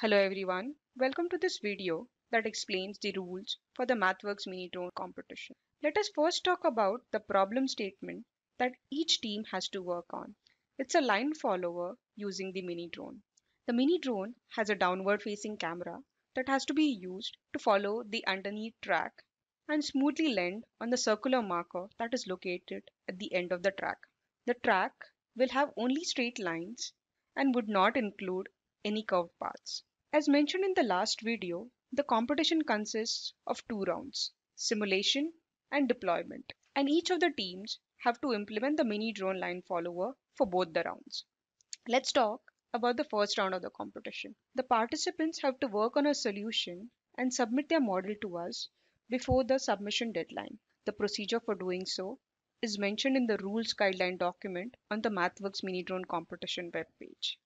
Hello everyone, welcome to this video that explains the rules for the MathWorks mini drone competition. Let us first talk about the problem statement that each team has to work on. It's a line follower using the mini drone. The mini drone has a downward facing camera that has to be used to follow the underneath track and smoothly land on the circular marker that is located at the end of the track. The track will have only straight lines and would not include any curved paths. As mentioned in the last video, the competition consists of two rounds, simulation and deployment, and each of the teams have to implement the mini drone line follower for both the rounds. Let's talk about the first round of the competition. The participants have to work on a solution and submit their model to us before the submission deadline. The procedure for doing so is mentioned in the rules guideline document on the MathWorks mini drone competition webpage.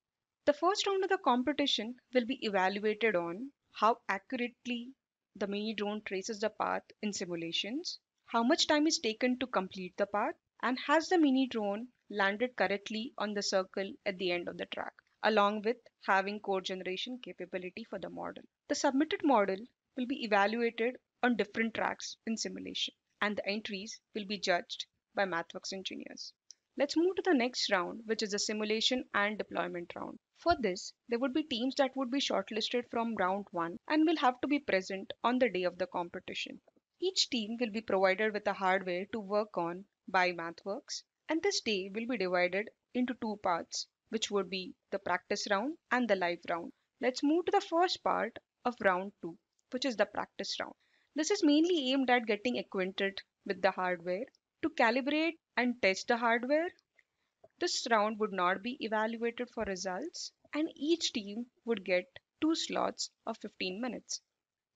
The first round of the competition will be evaluated on how accurately the mini drone traces the path in simulations, how much time is taken to complete the path, and has the mini drone landed correctly on the circle at the end of the track, along with having code generation capability for the model. The submitted model will be evaluated on different tracks in simulation, and the entries will be judged by MathWorks engineers. Let's move to the next round, which is the simulation and deployment round. For this, there would be teams that would be shortlisted from round 1 and will have to be present on the day of the competition. Each team will be provided with a hardware to work on by MathWorks, and this day will be divided into two parts, which would be the practice round and the live round. Let's move to the first part of round 2, which is the practice round. This is mainly aimed at getting acquainted with the hardware, to calibrate and test the hardware, this round would not be evaluated for results and each team would get two slots of 15 minutes.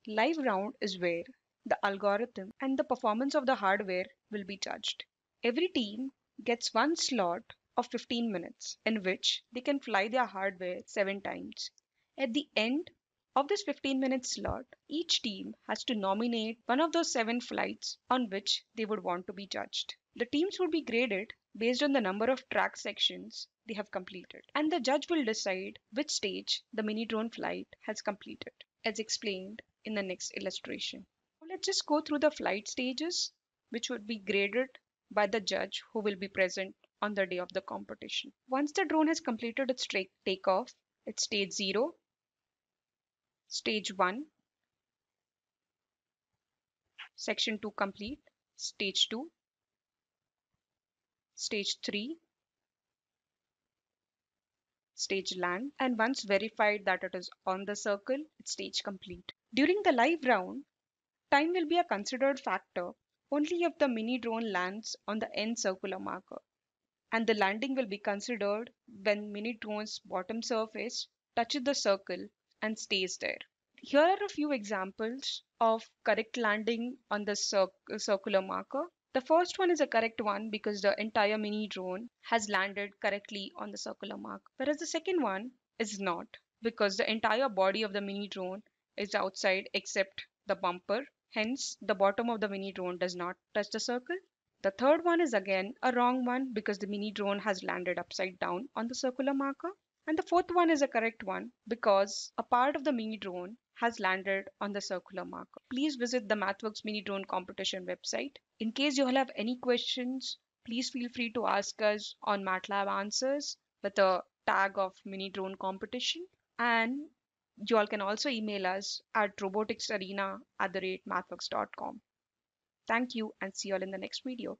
Live round is where the algorithm and the performance of the hardware will be judged. Every team gets one slot of 15 minutes in which they can fly their hardware seven times. At the end of this 15 minute slot, each team has to nominate one of those seven flights on which they would want to be judged. The teams would be graded based on the number of track sections they have completed. And the judge will decide which stage the mini drone flight has completed, as explained in the next illustration. Let's just go through the flight stages, which would be graded by the judge who will be present on the day of the competition. Once the drone has completed its takeoff, it's stage 0, stage 1, section 2 complete, stage 2, stage 3, stage land and once verified that it is on the circle, it's stage complete. During the live round, time will be a considered factor only if the mini drone lands on the end circular marker and the landing will be considered when mini drone's bottom surface touches the circle and stays there. Here are a few examples of correct landing on the cir circular marker the first one is a correct one because the entire mini drone has landed correctly on the circular mark, whereas the second one is not because the entire body of the mini drone is outside except the bumper. Hence, the bottom of the mini drone does not touch the circle. The third one is again a wrong one because the mini drone has landed upside down on the circular marker. And the fourth one is a correct one because a part of the mini drone has landed on the circular marker. Please visit the MathWorks mini drone competition website. In case you all have any questions, please feel free to ask us on MATLAB answers with a tag of mini drone competition. And you all can also email us at roboticsarena at the rate mathworks.com. Thank you and see you all in the next video.